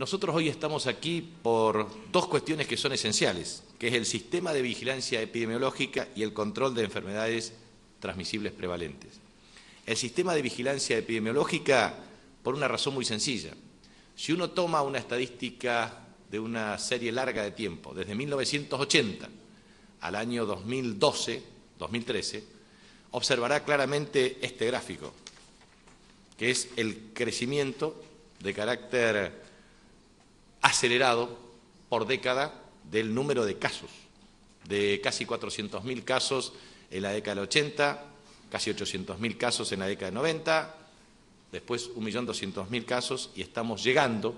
Nosotros hoy estamos aquí por dos cuestiones que son esenciales, que es el sistema de vigilancia epidemiológica y el control de enfermedades transmisibles prevalentes. El sistema de vigilancia epidemiológica por una razón muy sencilla. Si uno toma una estadística de una serie larga de tiempo, desde 1980 al año 2012, 2013, observará claramente este gráfico, que es el crecimiento de carácter acelerado por década del número de casos, de casi 400.000 casos en la década del 80, casi 800.000 casos en la década del 90, después 1.200.000 casos y estamos llegando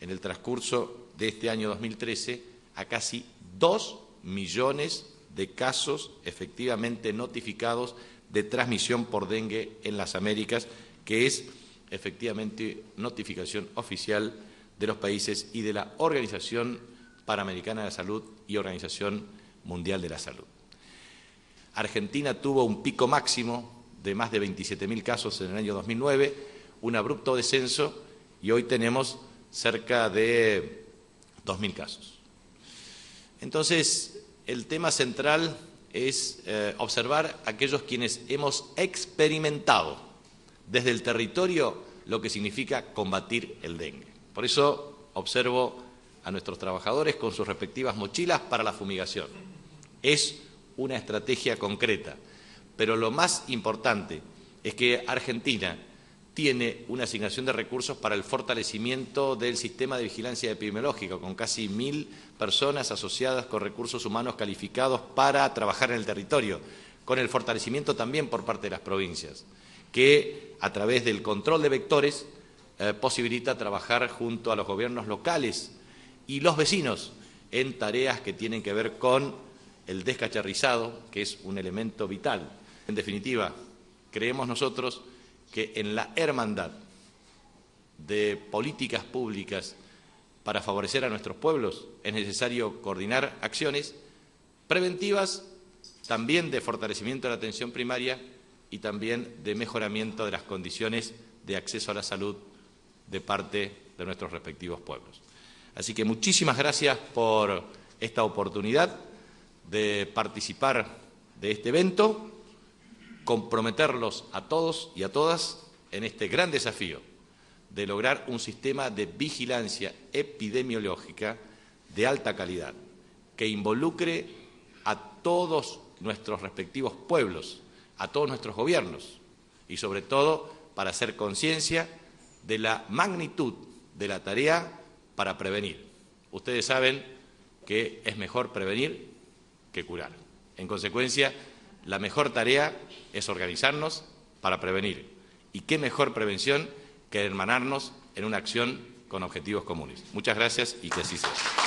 en el transcurso de este año 2013 a casi 2 millones de casos efectivamente notificados de transmisión por dengue en las Américas, que es efectivamente notificación oficial de los países y de la Organización Panamericana de la Salud y Organización Mundial de la Salud. Argentina tuvo un pico máximo de más de 27.000 casos en el año 2009, un abrupto descenso y hoy tenemos cerca de 2.000 casos. Entonces, el tema central es eh, observar aquellos quienes hemos experimentado desde el territorio lo que significa combatir el dengue. Por eso observo a nuestros trabajadores con sus respectivas mochilas para la fumigación. Es una estrategia concreta, pero lo más importante es que Argentina tiene una asignación de recursos para el fortalecimiento del sistema de vigilancia epidemiológica, con casi mil personas asociadas con recursos humanos calificados para trabajar en el territorio, con el fortalecimiento también por parte de las provincias, que a través del control de vectores eh, posibilita trabajar junto a los gobiernos locales y los vecinos en tareas que tienen que ver con el descacharrizado, que es un elemento vital. En definitiva, creemos nosotros que en la hermandad de políticas públicas para favorecer a nuestros pueblos es necesario coordinar acciones preventivas, también de fortalecimiento de la atención primaria y también de mejoramiento de las condiciones de acceso a la salud de parte de nuestros respectivos pueblos. Así que muchísimas gracias por esta oportunidad de participar de este evento, comprometerlos a todos y a todas en este gran desafío de lograr un sistema de vigilancia epidemiológica de alta calidad que involucre a todos nuestros respectivos pueblos, a todos nuestros gobiernos y sobre todo para hacer conciencia de la magnitud de la tarea para prevenir. Ustedes saben que es mejor prevenir que curar. En consecuencia, la mejor tarea es organizarnos para prevenir. ¿Y qué mejor prevención que hermanarnos en una acción con objetivos comunes? Muchas gracias y que así sea.